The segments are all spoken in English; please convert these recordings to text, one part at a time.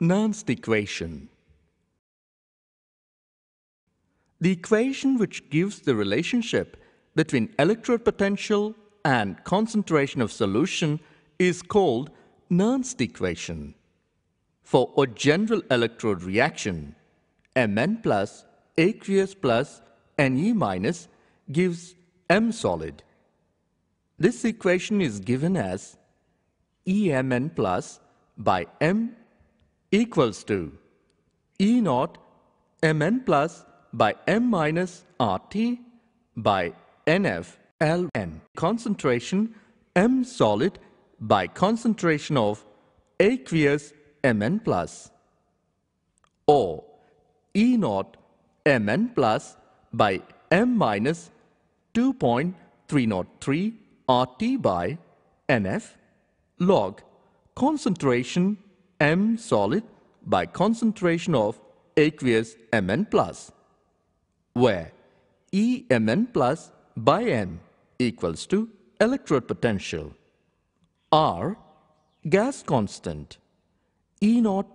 Nernst equation. The equation which gives the relationship between electrode potential and concentration of solution is called Nernst equation. For a general electrode reaction, Mn plus aqueous plus Ne minus gives M solid. This equation is given as Emn plus by M equals to E naught Mn plus by M minus RT by NF Ln. Concentration M solid by concentration of aqueous Mn plus or E naught Mn plus by M minus 2.303 RT by NF log concentration M solid by concentration of aqueous Mn plus where Emn plus by N equals to electrode potential. R gas constant E naught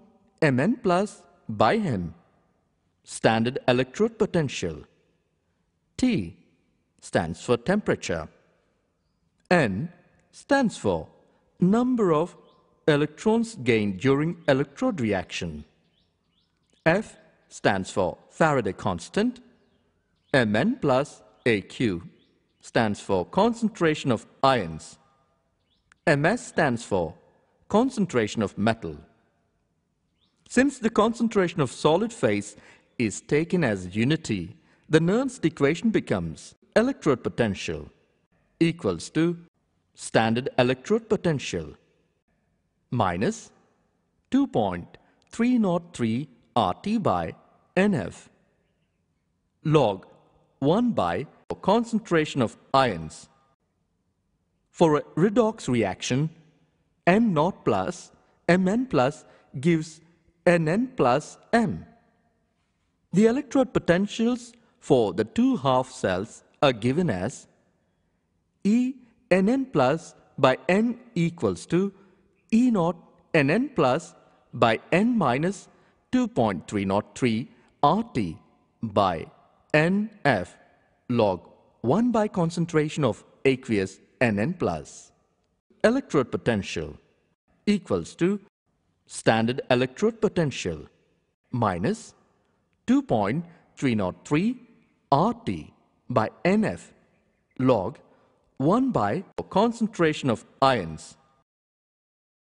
Mn plus by M standard electrode potential. T stands for temperature. N stands for number of electrons gained during electrode reaction. F stands for Faraday constant Mn plus Aq stands for concentration of ions. Ms stands for concentration of metal. Since the concentration of solid phase is taken as unity, the Nernst equation becomes electrode potential equals to standard electrode potential minus 2.303 RT by NF log 1 by concentration of ions. For a redox reaction, M naught plus Mn plus gives Nn plus M. The electrode potentials for the two half cells are given as E Nn plus by N equals to E naught Nn plus by N minus 2.303 RT by NF log 1 by concentration of aqueous Nn plus. Electrode potential equals to standard electrode potential minus 2.303 RT by NF log 1 by concentration of ions